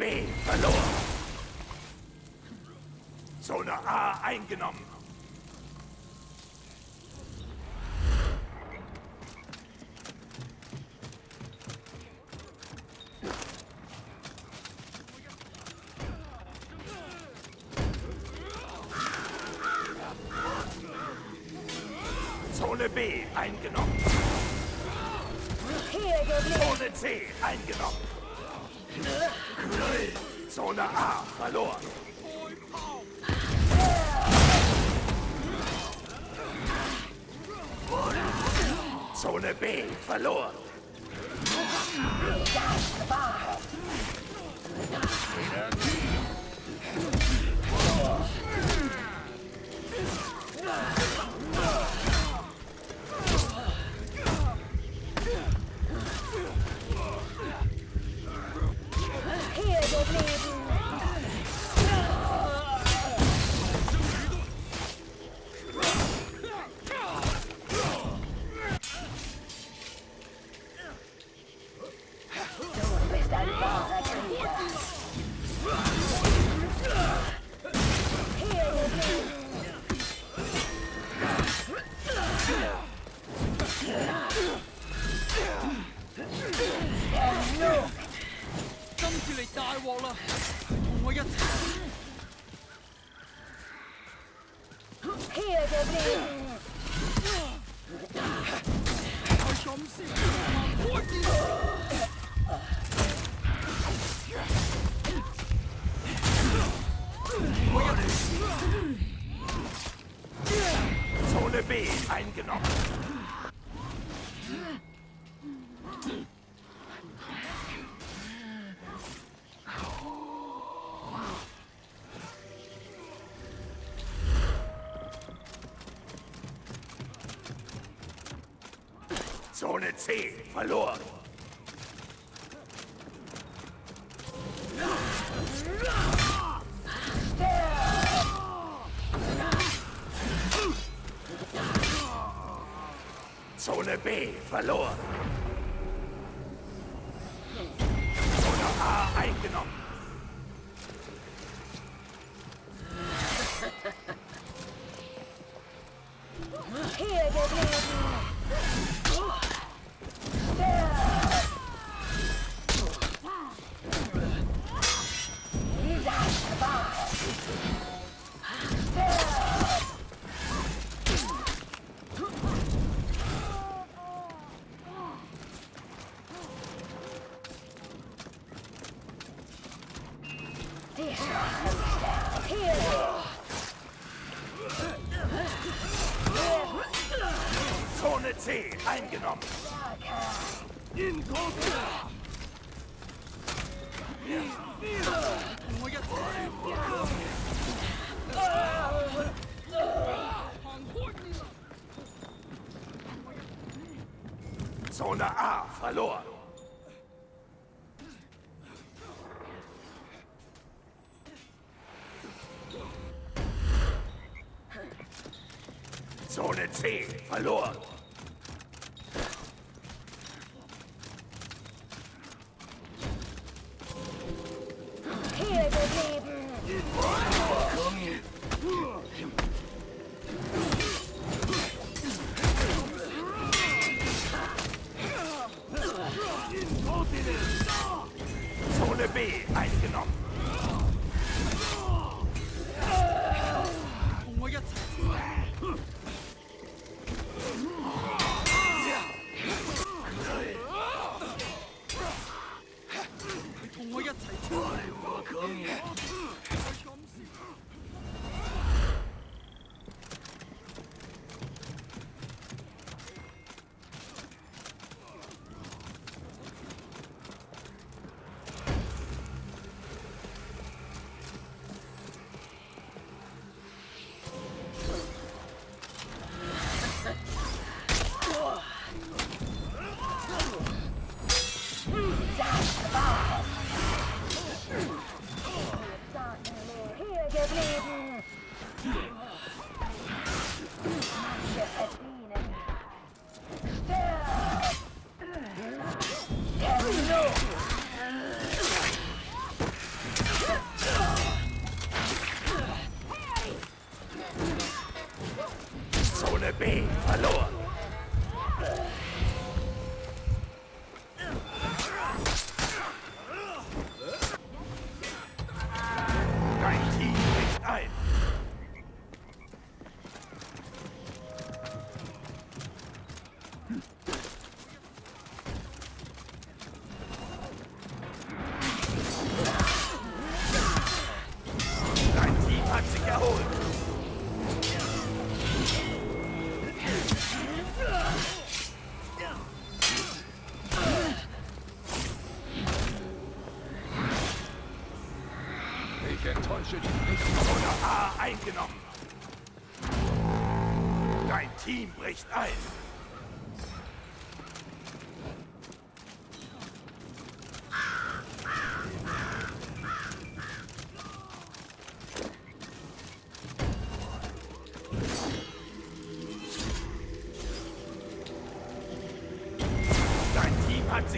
B verloren. Zone A eingenommen. Zone B eingenommen. Zone C eingenommen. Zone A verloren. Zone B verloren. Das war's. Energie. C verloren. Zone B verloren.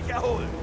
Sich erholt.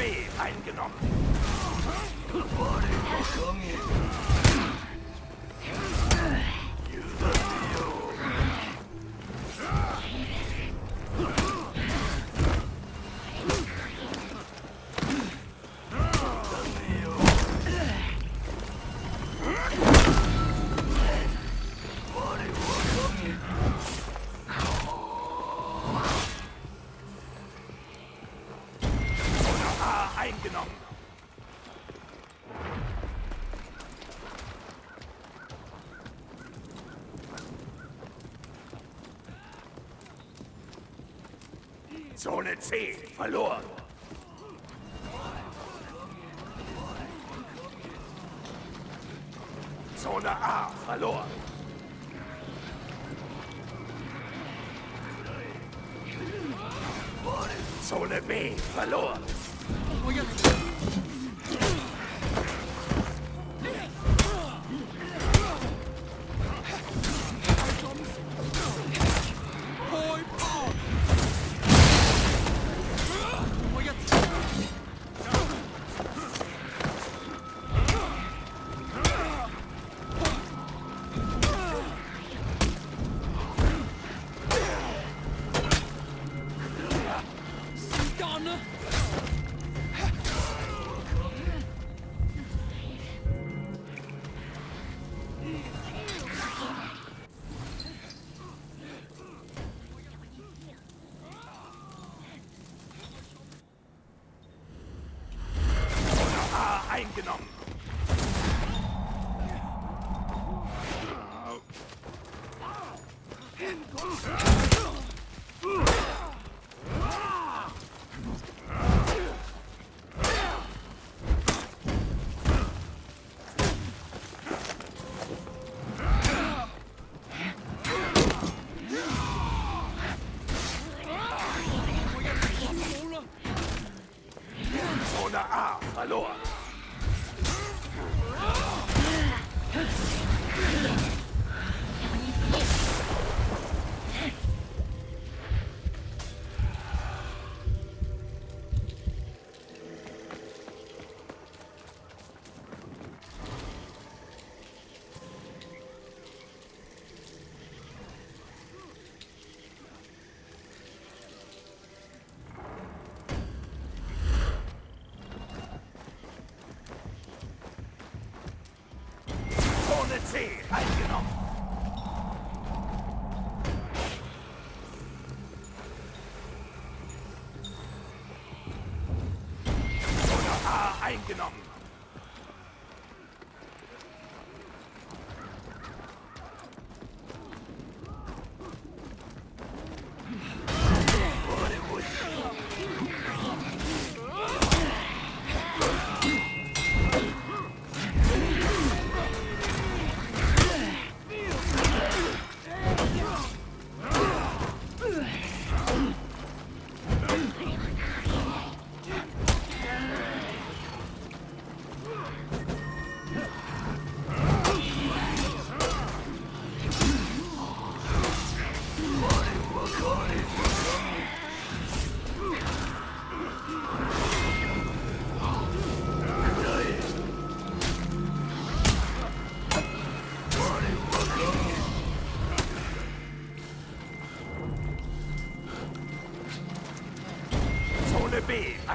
B eingenommen. Zone C verloren.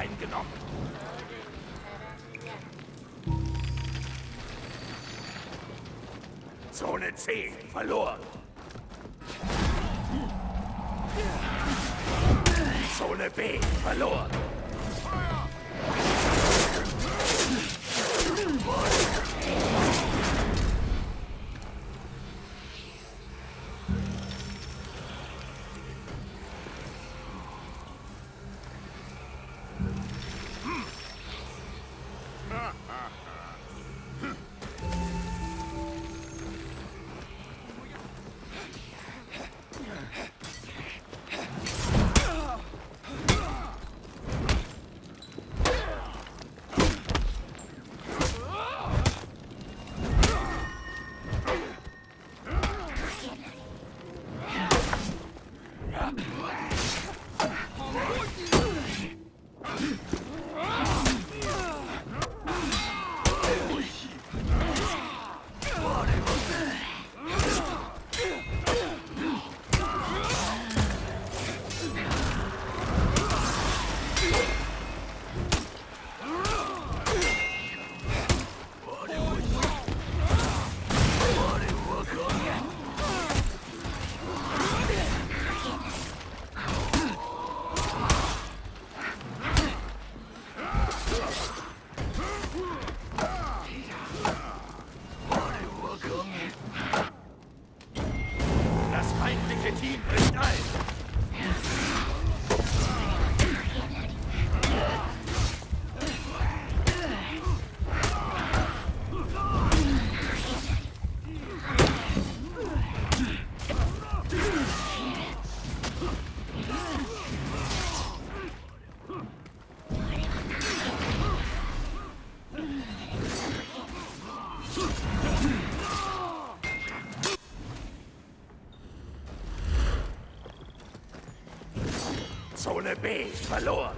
eingenommen. Zone C verloren. Zone B verloren. Zone B verloren.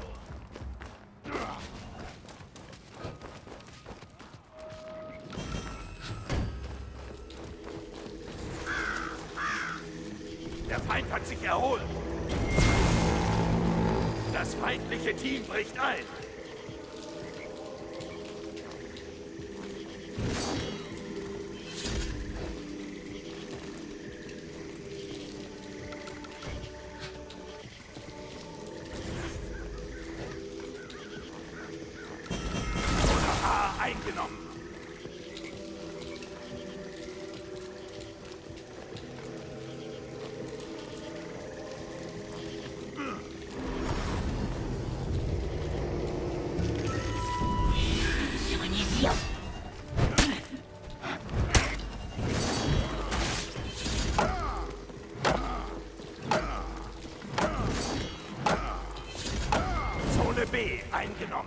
Eingenommen.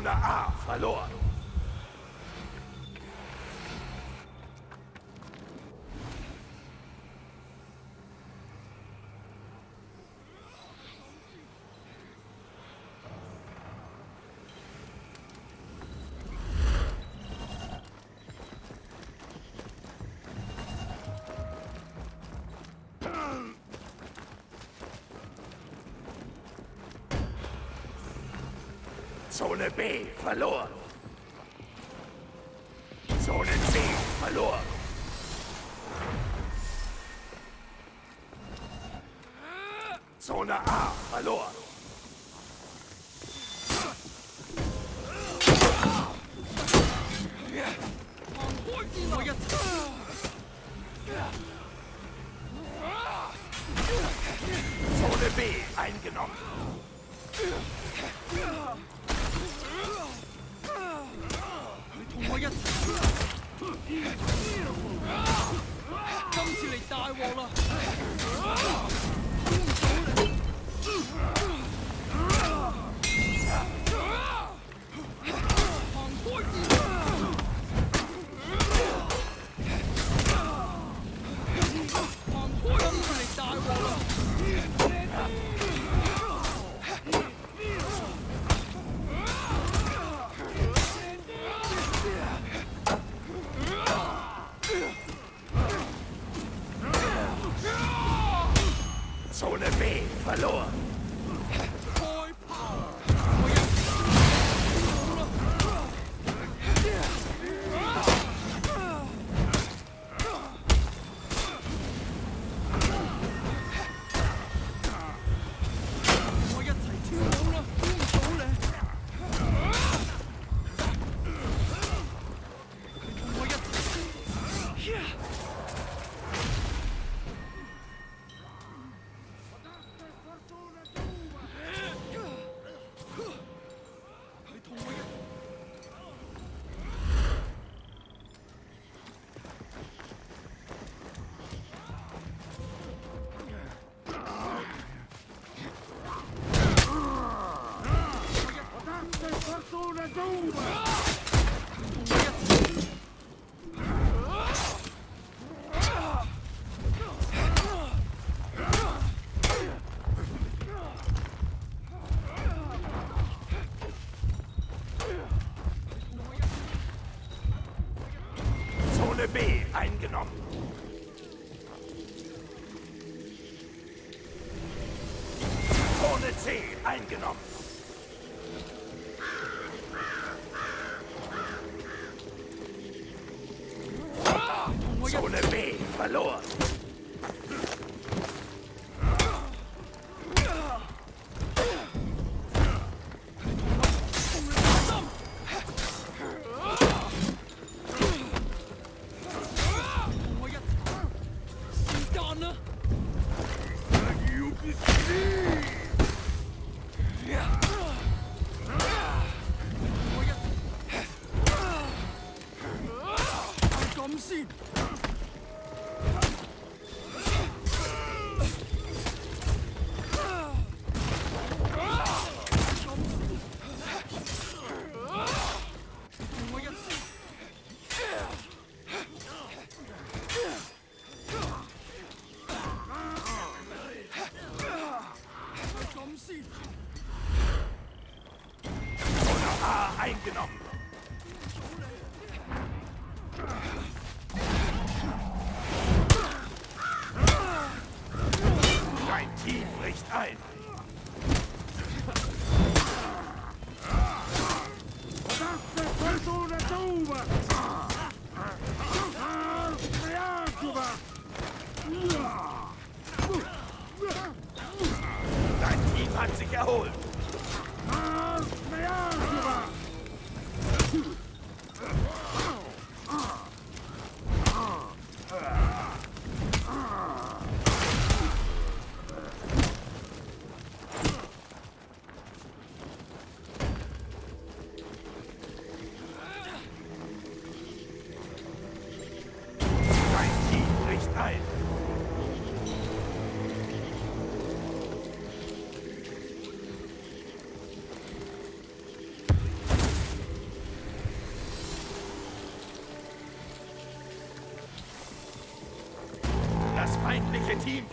Zone A verloren. Zone B verloren.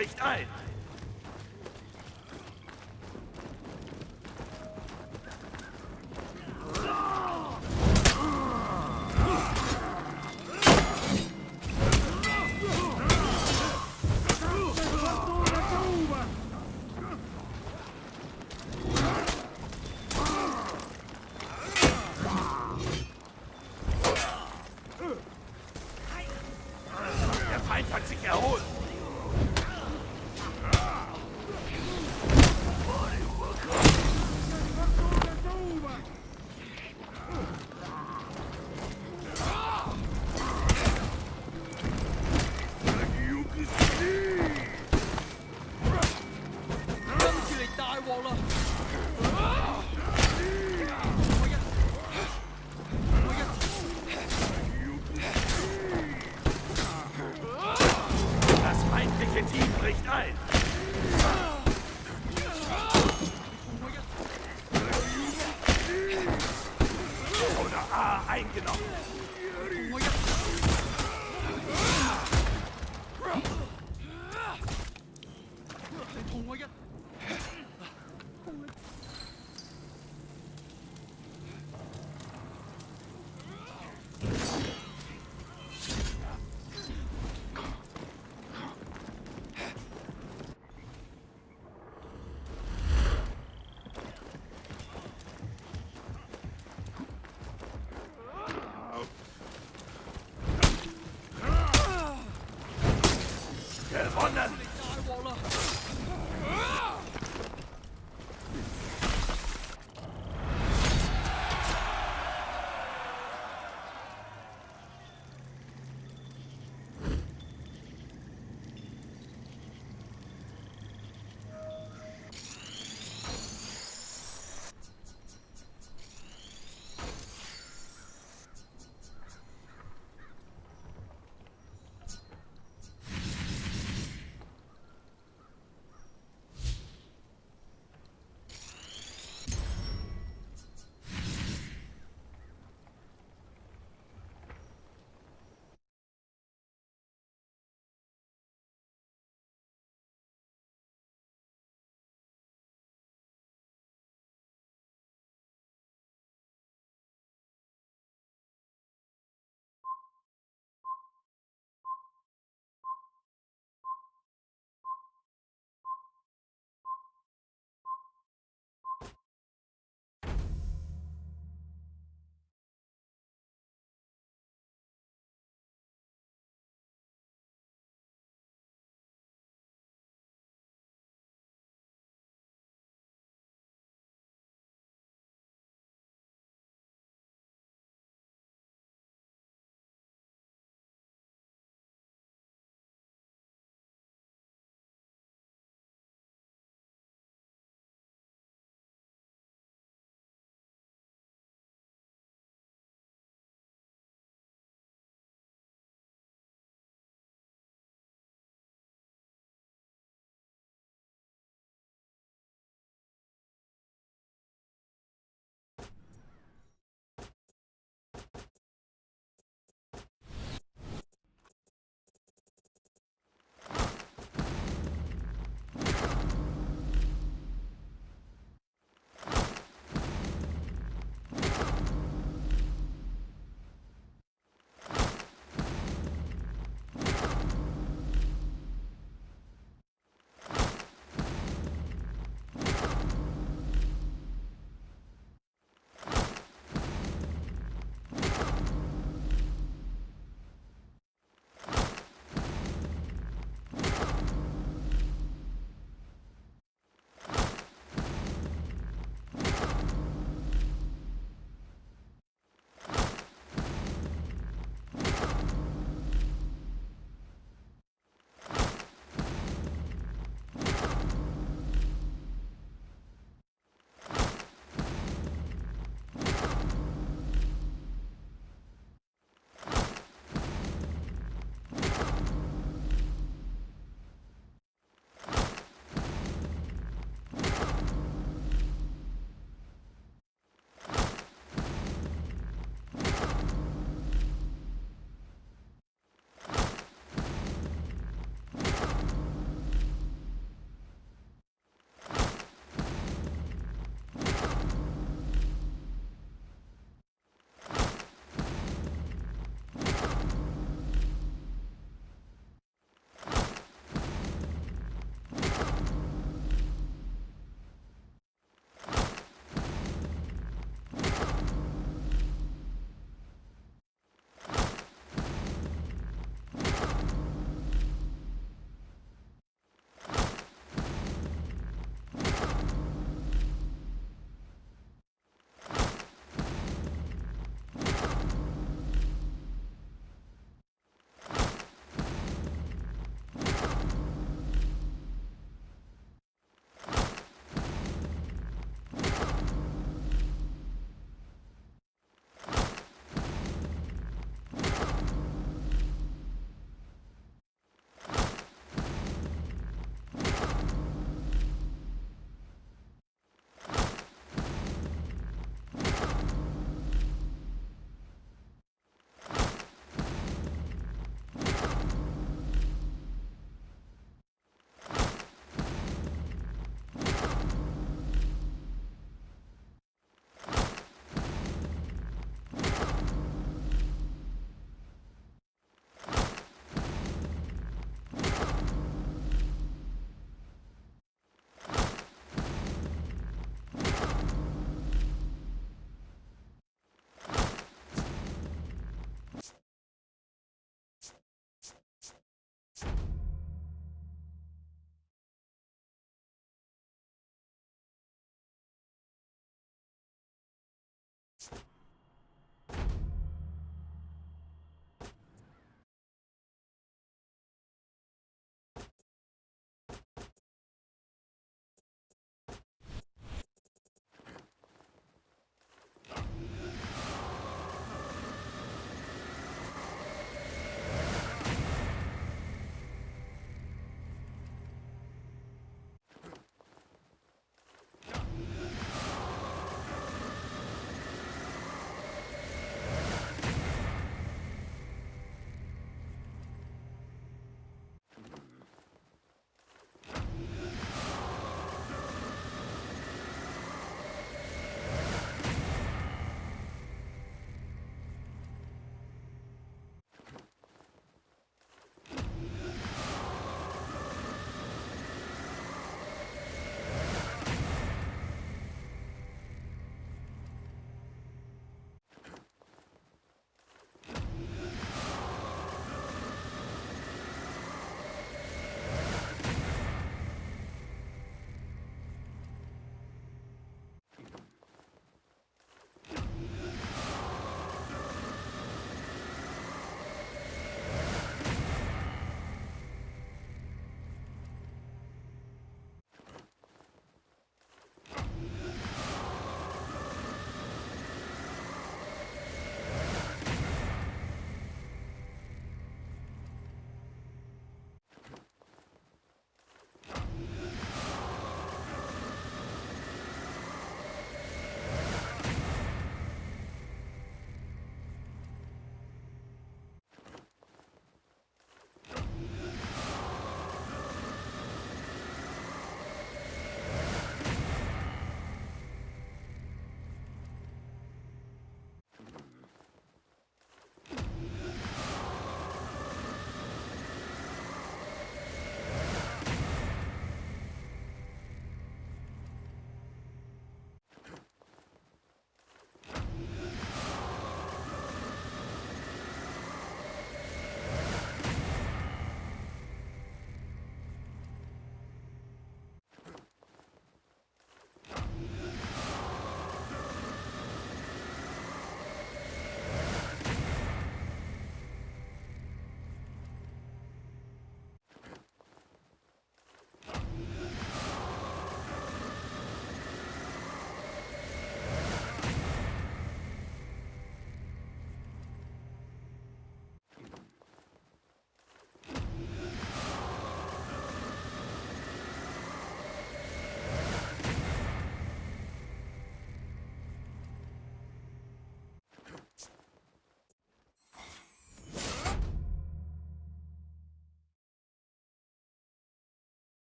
Bricht ein.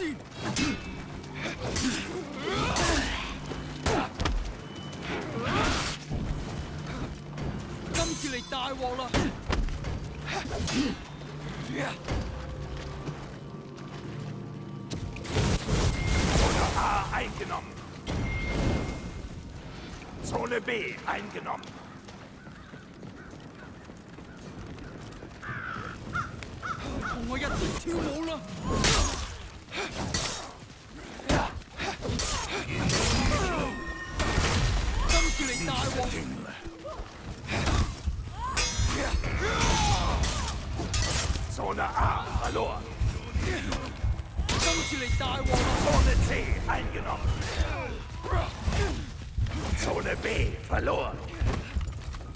今次嚟大镬啦！Zone A 被占领。Zone B 被占领。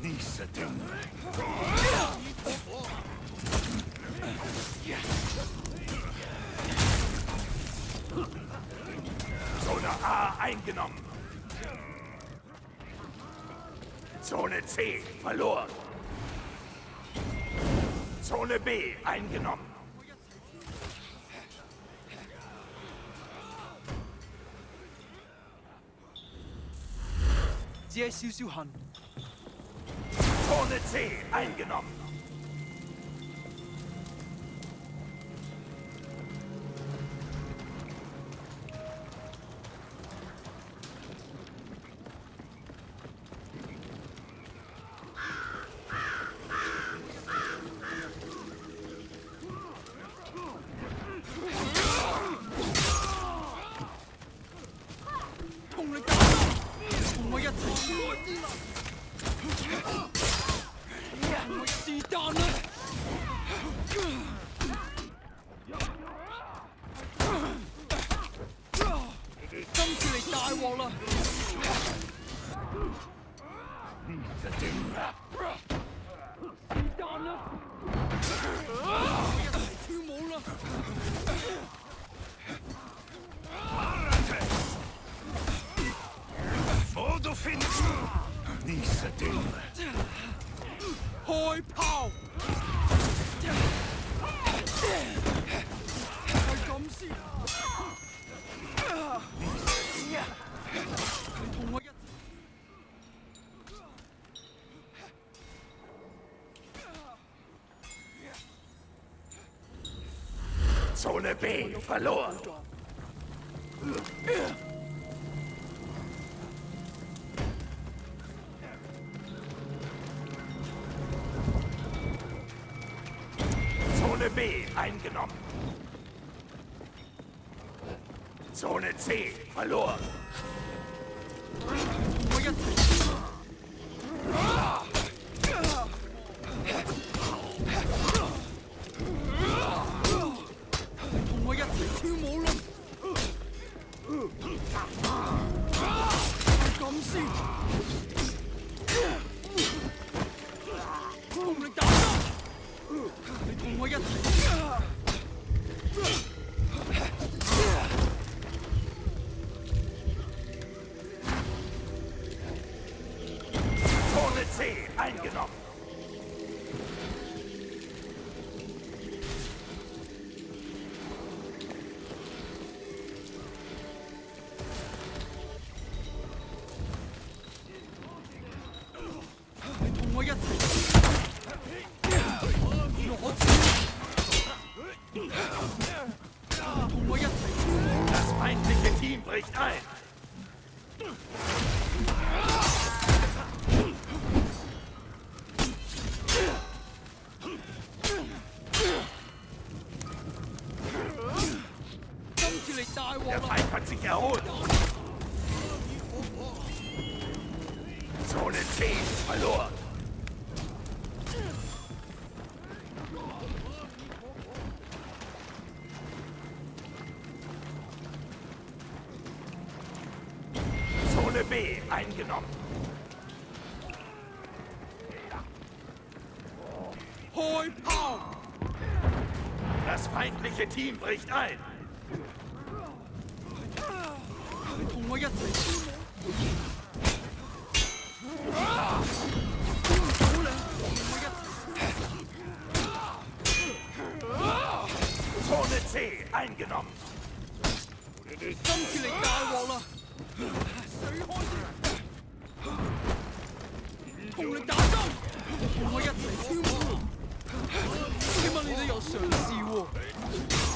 Zone A eingenommen. Zone C verloren. Zone B eingenommen. Здесь Сюзюхан. Zone C eingenommen. Zone B verloren. Zone B eingenommen. Zone C verloren. mitgenommen. Hoi Pau! Das feindliche Team bricht ein. Zone C eingenommen. 今次你大鑊啦！水開同力打針，同我一齊跳舞。起碼你都有尝试喎。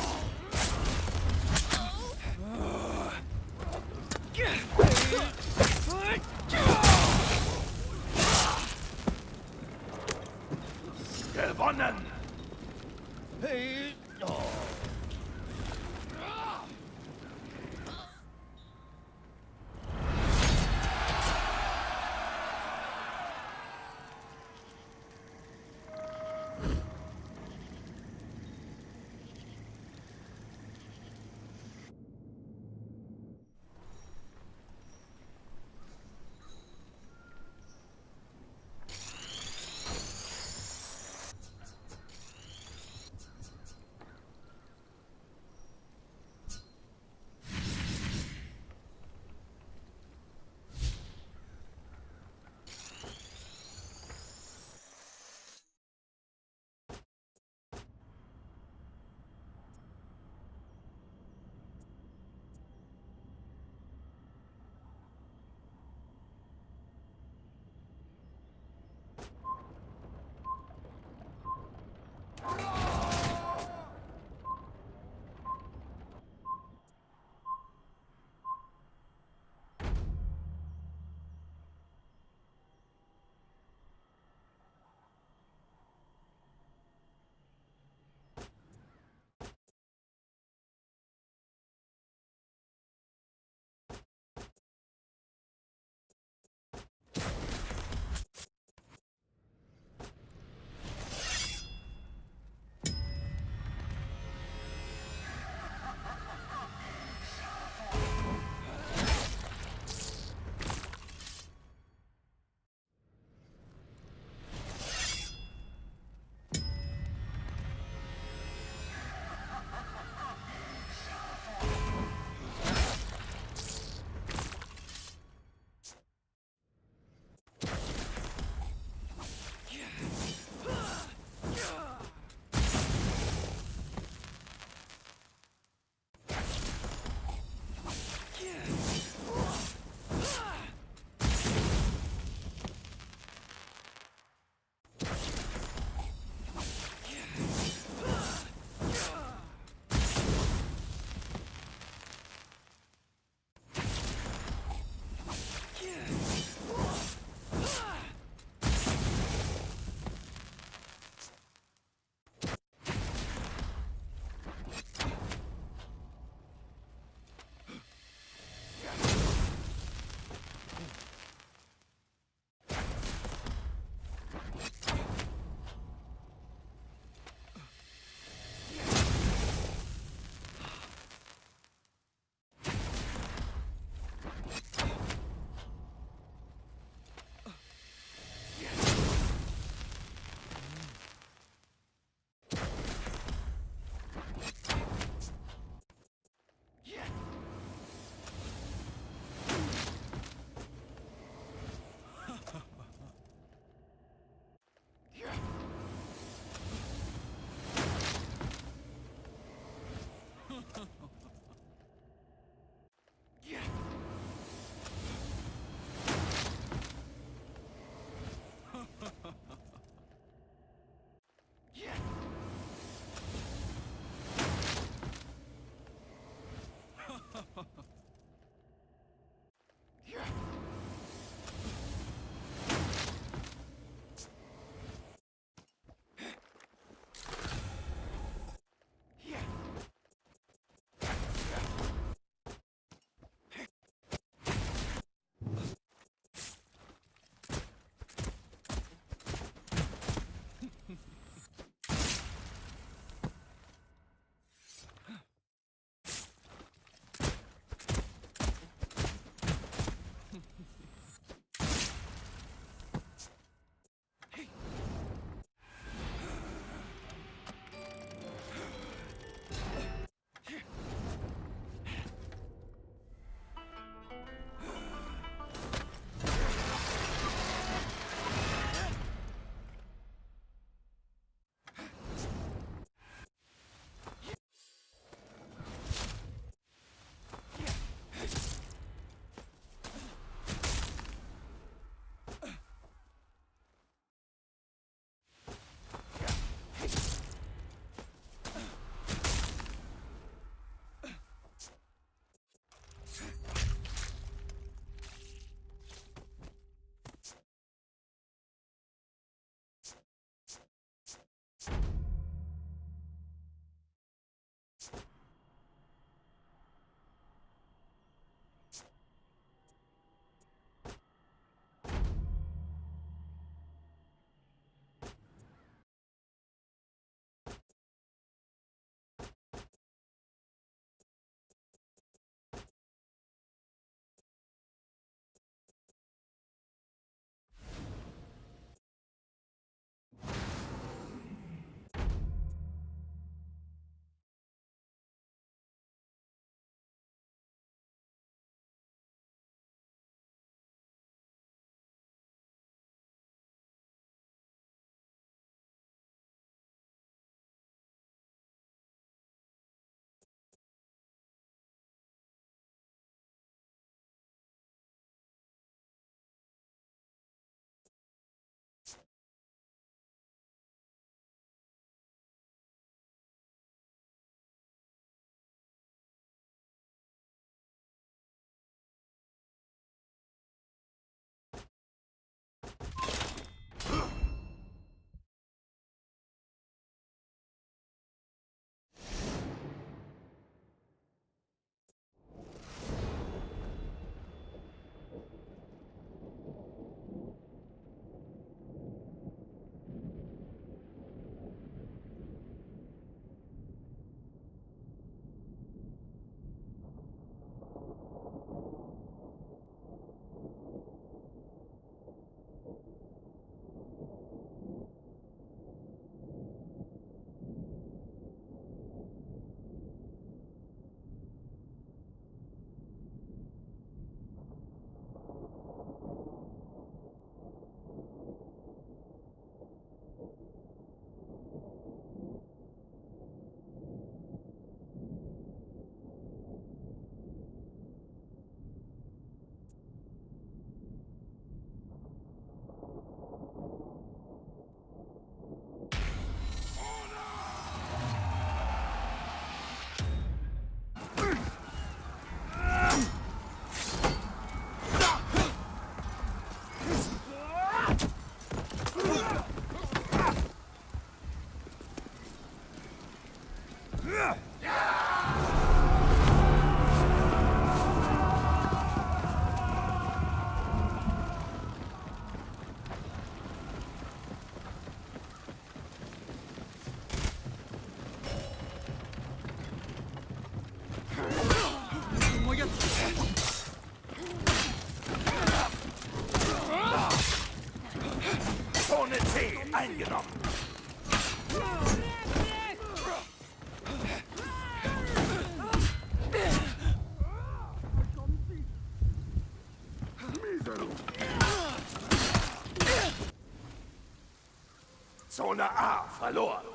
Zone A verloren.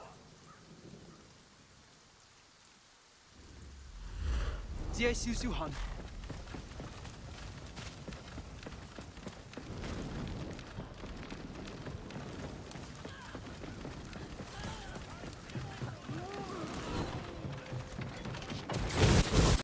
Xiu Xiu Han.